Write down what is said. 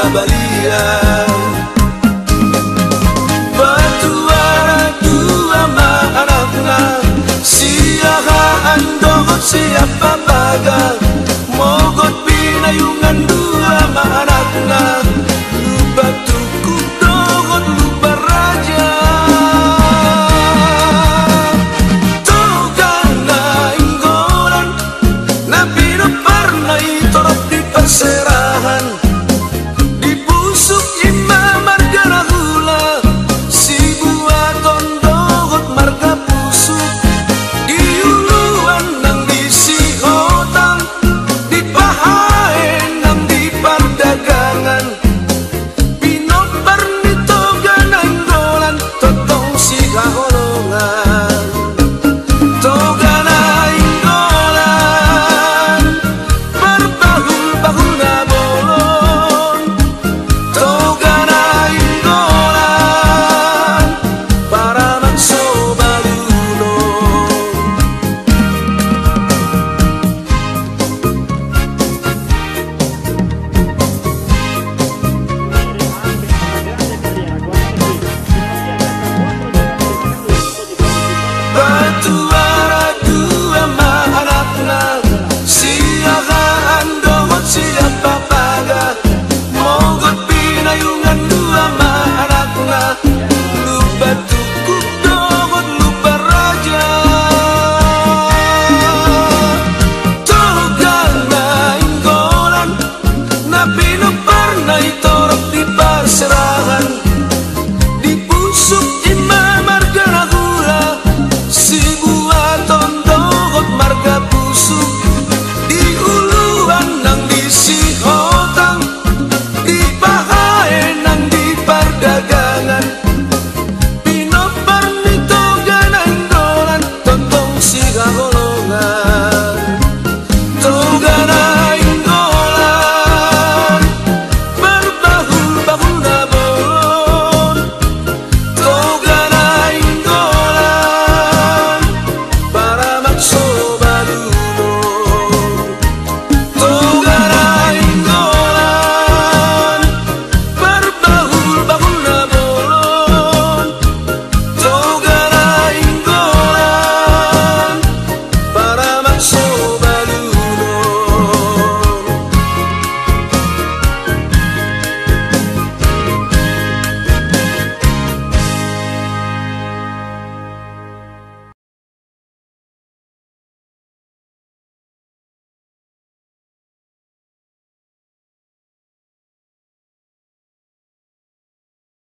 Sabalia Batuara tua maarapna Siyaha andongot siya pabaga Mogot pinayungan dua maarapna